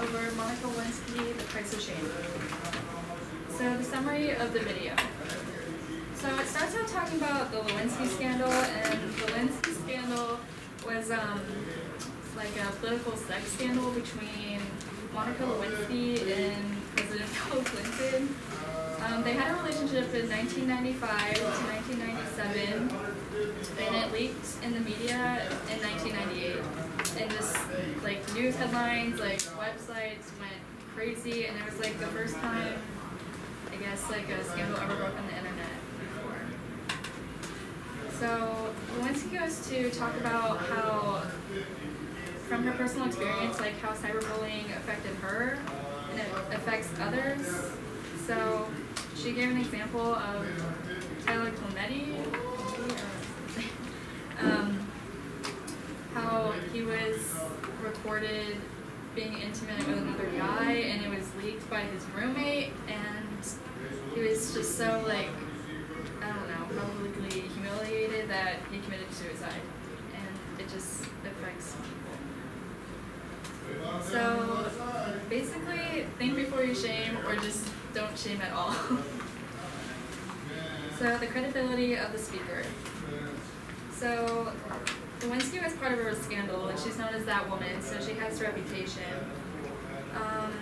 over Monica Lewinsky, The Price of Shame. So the summary of the video. So it starts out talking about the Lewinsky scandal, and the Lewinsky scandal was um, like a political sex scandal between Monica Lewinsky and President Bill Clinton. Um, they had a relationship in 1995 to 1997, and it leaked in the media in 1998. News headlines, like websites went crazy, and it was like the first time, I guess, like a scandal ever broke on the internet before. So Lewinsky goes to talk about how, from her personal experience, like how cyberbullying affected her and it affects others. So she gave an example of Tyler Clementi, um, how he was recorded being intimate with another guy, and it was leaked by his roommate, and he was just so like, I don't know, publicly humiliated that he committed suicide, and it just affects people. So basically, think before you shame, or just don't shame at all. so the credibility of the speaker. So Lewinsky was part of a scandal, and she's known as that woman, so she has a reputation. Um,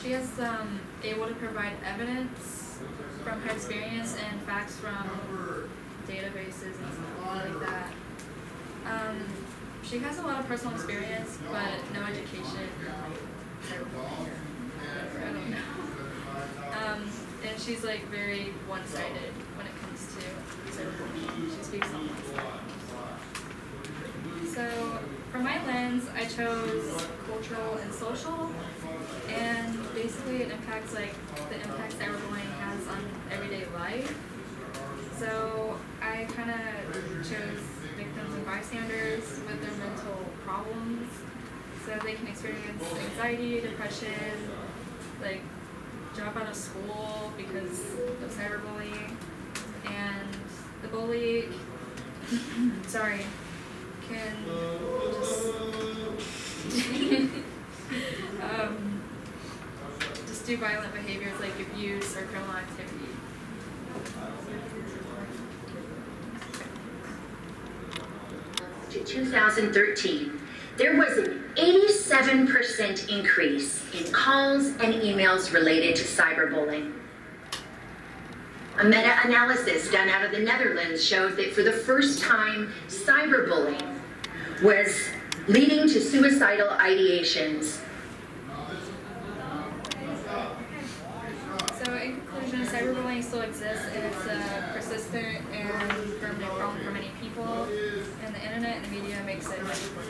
she is um, able to provide evidence from her experience and facts from databases and stuff like that. Um, she has a lot of personal experience, but no education. I don't know. Um, and she's like very one-sided when it comes to. She speaks on one side. So, for my lens, I chose cultural and social, and basically it impacts like the impacts that cyberbullying has on everyday life. So I kind of chose victims and bystanders with their mental problems, so they can experience anxiety, depression, like drop out of school because of cyberbullying, and the bully, sorry, can just um, just do violent behaviors like abuse or criminal activity. to 2013, there was an 87% increase in calls and emails related to cyberbullying. A meta analysis done out of the Netherlands showed that for the first time, cyberbullying was leading to suicidal ideations. So in conclusion, cyberbullying still exists. It's a persistent and permanent problem for many people, and the internet and the media makes it much worse.